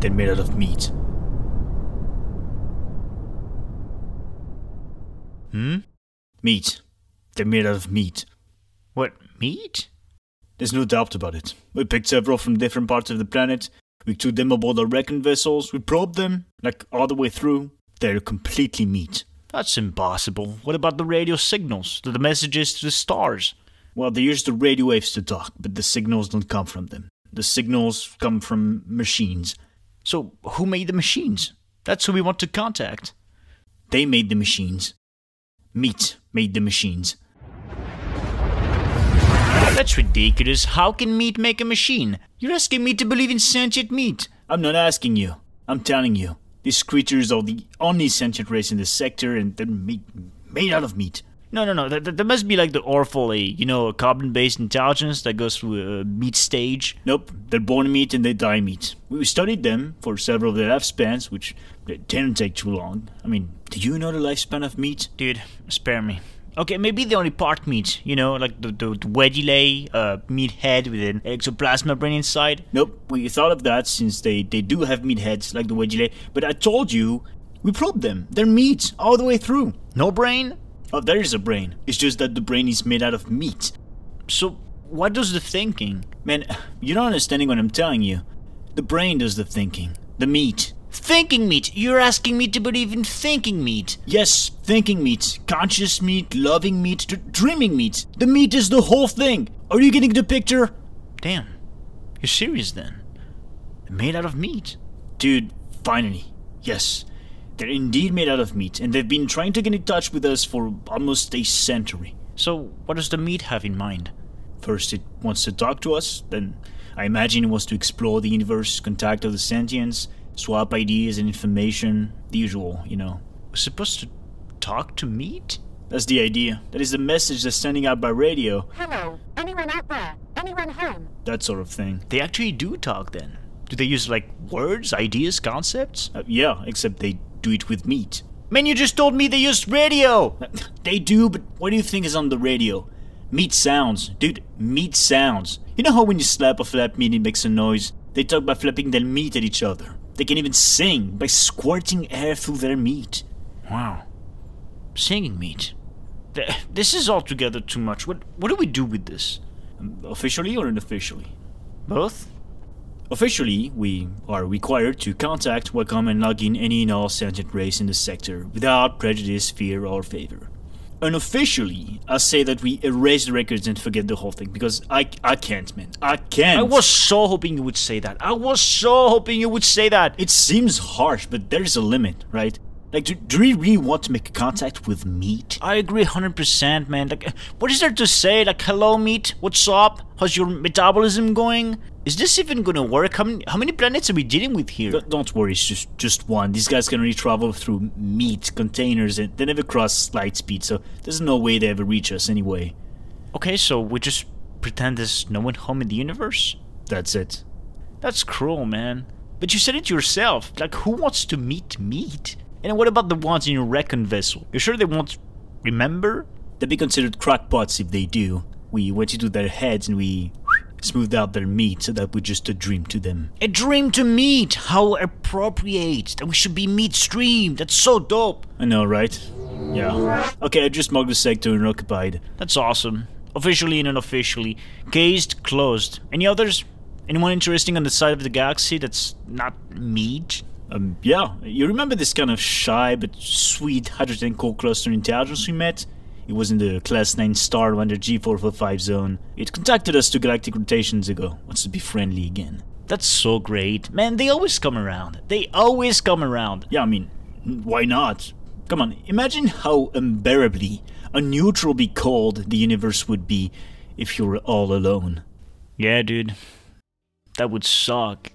They're made out of meat. Hmm? Meat. They're made out of meat. What, meat? There's no doubt about it. We picked several from different parts of the planet. We took them aboard our recon vessels. We probed them, like all the way through. They're completely meat. That's impossible. What about the radio signals? The messages to the stars? Well, they use the radio waves to talk, but the signals don't come from them. The signals come from machines. So, who made the machines? That's who we want to contact. They made the machines. Meat made the machines. That's ridiculous. How can meat make a machine? You're asking me to believe in sentient meat. I'm not asking you. I'm telling you. These creatures are the only sentient race in this sector, and they're meat, made out of meat. No, no, no. There, there must be like the Orfolei, you know, a carbon-based intelligence that goes through a meat stage. Nope, they're born meat and they die meat. We studied them for several of their lifespans, which didn't take too long. I mean, do you know the lifespan of meat? Dude, spare me. Okay, maybe the only part meat, you know, like the, the, the wedgie uh, meat head with an exoplasma brain inside. Nope, we thought of that since they, they do have meat heads like the wedgie but I told you, we probed them. They're meat all the way through. No brain? Oh, there is a brain. It's just that the brain is made out of meat. So, what does the thinking? Man, you're not understanding what I'm telling you. The brain does the thinking. The meat. Thinking meat. You're asking me to believe in thinking meat. Yes, thinking meat. Conscious meat, loving meat, dreaming meat. The meat is the whole thing. Are you getting the picture? Damn. You're serious then? Made out of meat. Dude, finally. Yes. They're indeed made out of meat, and they've been trying to get in touch with us for almost a century. So, what does the meat have in mind? First, it wants to talk to us, then, I imagine it wants to explore the universe, contact other sentients, swap ideas and information, the usual, you know. We're supposed to talk to meat? That's the idea. That is the message that's sending out by radio. Hello, anyone out there? Anyone home? That sort of thing. They actually do talk then. Do they use like words, ideas, concepts? Uh, yeah, except they do it with meat. Man, you just told me they used radio! They do, but what do you think is on the radio? Meat sounds. Dude, meat sounds. You know how when you slap a flap meat it makes a noise? They talk by flapping their meat at each other. They can even sing by squirting air through their meat. Wow. Singing meat. This is altogether too much. What what do we do with this? Um, officially or unofficially? Both? Officially, we are required to contact, welcome, and log in any and all sentient race in the sector without prejudice, fear, or favor. Unofficially, I say that we erase the records and forget the whole thing because I, I can't, man. I can't. I was so hoping you would say that. I was so hoping you would say that. It seems harsh, but there's a limit, right? Like, do, do we really want to make contact with meat? I agree 100%, man. Like, what is there to say? Like, hello, meat? What's up? How's your metabolism going? Is this even gonna work? How many, how many planets are we dealing with here? D- don't worry, it's just just one. These guys can only travel through meat containers and they never cross light speed, so there's no way they ever reach us anyway. Okay, so we just pretend there's no one home in the universe? That's it. That's cruel, man. But you said it yourself. Like, who wants to meet meat? And what about the ones in your recon vessel? You sure they won't remember? They'd be considered crackpots if they do. We went into their heads and we smoothed out their meat so that we're just a dream to them. A dream to meat! How appropriate! That we should be meat stream! That's so dope! I know, right? Yeah. Okay, I just marked the sector unoccupied. That's awesome. Officially and unofficially. Cased, closed. Any others? Anyone interesting on the side of the galaxy that's not meat? Um, yeah. You remember this kind of shy but sweet hydrogen core cluster intelligence we met? It was in the Class 9 star under G445 zone. It contacted us two galactic rotations ago. Wants to be friendly again. That's so great. Man, they always come around. They always come around. Yeah, I mean, why not? Come on, imagine how unbearably unneutral be cold the universe would be if you were all alone. Yeah, dude. That would suck.